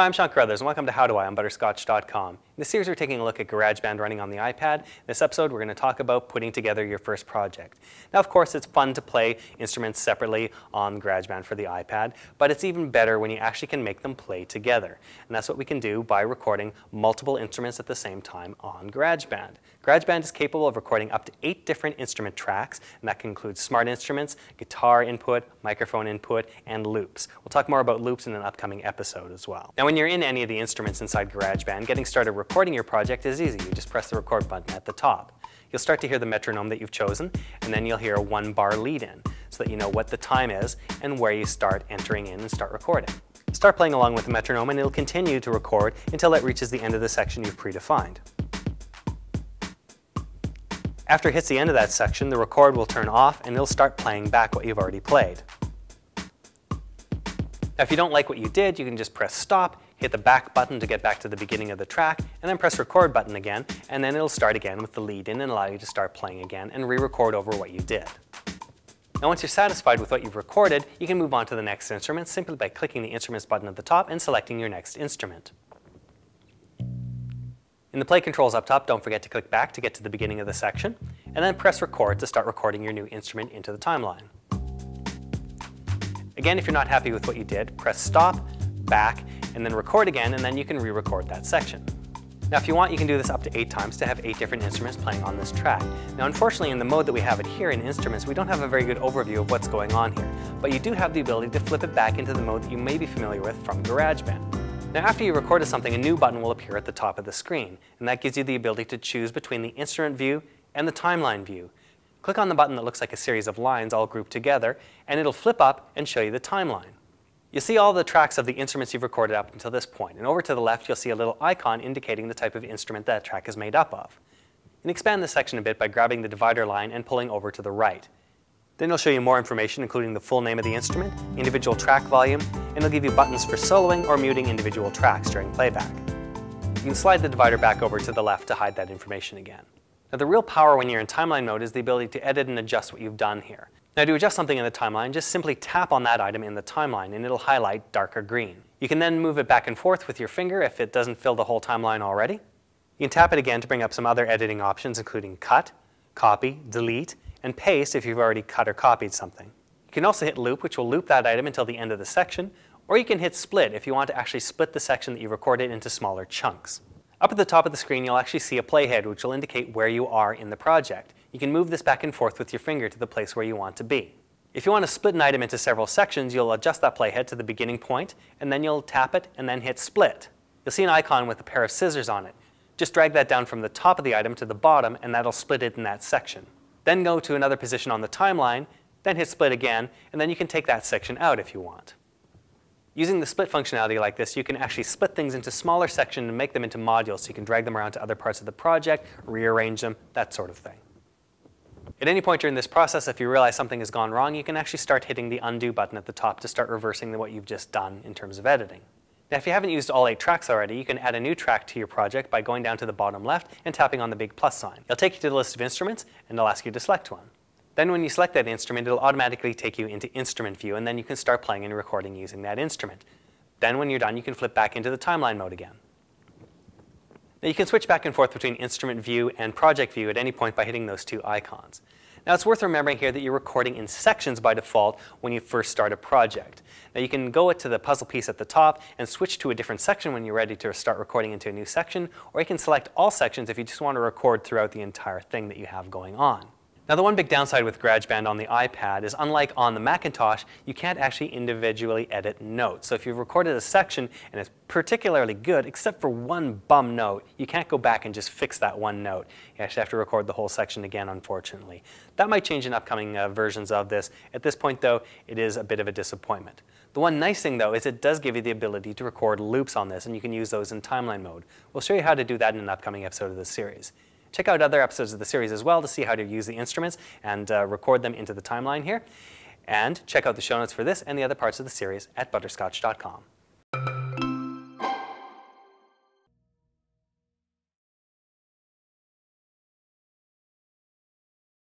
Hi, I'm Sean Carruthers, and welcome to How Do I on Butterscotch.com. In this series, we're taking a look at GarageBand running on the iPad. In this episode, we're going to talk about putting together your first project. Now, of course, it's fun to play instruments separately on GarageBand for the iPad, but it's even better when you actually can make them play together. And that's what we can do by recording multiple instruments at the same time on GarageBand. GarageBand is capable of recording up to eight different instrument tracks, and that can include smart instruments, guitar input, microphone input, and loops. We'll talk more about loops in an upcoming episode as well. Now, when you're in any of the instruments inside GarageBand, getting started recording your project is easy. You just press the record button at the top. You'll start to hear the metronome that you've chosen, and then you'll hear a one bar lead in, so that you know what the time is and where you start entering in and start recording. Start playing along with the metronome and it'll continue to record until it reaches the end of the section you've predefined. After it hits the end of that section, the record will turn off and it'll start playing back what you've already played. Now, if you don't like what you did, you can just press stop, hit the back button to get back to the beginning of the track, and then press record button again, and then it'll start again with the lead in and allow you to start playing again and re-record over what you did. Now once you're satisfied with what you've recorded, you can move on to the next instrument simply by clicking the Instruments button at the top and selecting your next instrument. In the play controls up top, don't forget to click back to get to the beginning of the section, and then press record to start recording your new instrument into the timeline. Again, if you're not happy with what you did, press stop, back, and then record again, and then you can re-record that section. Now if you want, you can do this up to eight times to have eight different instruments playing on this track. Now unfortunately in the mode that we have it here in instruments, we don't have a very good overview of what's going on here, but you do have the ability to flip it back into the mode that you may be familiar with from GarageBand. Now after you recorded something, a new button will appear at the top of the screen, and that gives you the ability to choose between the instrument view and the timeline view. Click on the button that looks like a series of lines all grouped together, and it'll flip up and show you the timeline. You'll see all the tracks of the instruments you've recorded up until this point, and over to the left you'll see a little icon indicating the type of instrument that track is made up of. And expand this section a bit by grabbing the divider line and pulling over to the right. Then it'll show you more information including the full name of the instrument, individual track volume, and it'll give you buttons for soloing or muting individual tracks during playback. You can slide the divider back over to the left to hide that information again. Now the real power when you're in timeline mode is the ability to edit and adjust what you've done here. Now to adjust something in the timeline, just simply tap on that item in the timeline and it'll highlight darker green. You can then move it back and forth with your finger if it doesn't fill the whole timeline already. You can tap it again to bring up some other editing options including cut, copy, delete, and paste if you've already cut or copied something. You can also hit loop, which will loop that item until the end of the section, or you can hit split if you want to actually split the section that you recorded into smaller chunks. Up at the top of the screen, you'll actually see a playhead, which will indicate where you are in the project. You can move this back and forth with your finger to the place where you want to be. If you want to split an item into several sections, you'll adjust that playhead to the beginning point, and then you'll tap it and then hit split. You'll see an icon with a pair of scissors on it. Just drag that down from the top of the item to the bottom, and that'll split it in that section. Then go to another position on the timeline, then hit split again, and then you can take that section out if you want. Using the split functionality like this, you can actually split things into smaller sections and make them into modules so you can drag them around to other parts of the project, rearrange them, that sort of thing. At any point during this process, if you realize something has gone wrong, you can actually start hitting the undo button at the top to start reversing what you've just done in terms of editing. Now, if you haven't used all eight tracks already, you can add a new track to your project by going down to the bottom left and tapping on the big plus sign. It'll take you to the list of instruments, and it'll ask you to select one. Then when you select that instrument, it'll automatically take you into instrument view, and then you can start playing and recording using that instrument. Then when you're done, you can flip back into the timeline mode again. Now you can switch back and forth between instrument view and project view at any point by hitting those two icons. Now it's worth remembering here that you're recording in sections by default when you first start a project. Now you can go to the puzzle piece at the top and switch to a different section when you're ready to start recording into a new section, or you can select all sections if you just want to record throughout the entire thing that you have going on. Now the one big downside with GarageBand on the iPad is unlike on the Macintosh, you can't actually individually edit notes. So if you've recorded a section and it's particularly good, except for one bum note, you can't go back and just fix that one note. You actually have to record the whole section again, unfortunately. That might change in upcoming uh, versions of this. At this point, though, it is a bit of a disappointment. The one nice thing, though, is it does give you the ability to record loops on this, and you can use those in timeline mode. We'll show you how to do that in an upcoming episode of this series. Check out other episodes of the series as well to see how to use the instruments and uh, record them into the timeline here. And check out the show notes for this and the other parts of the series at butterscotch.com.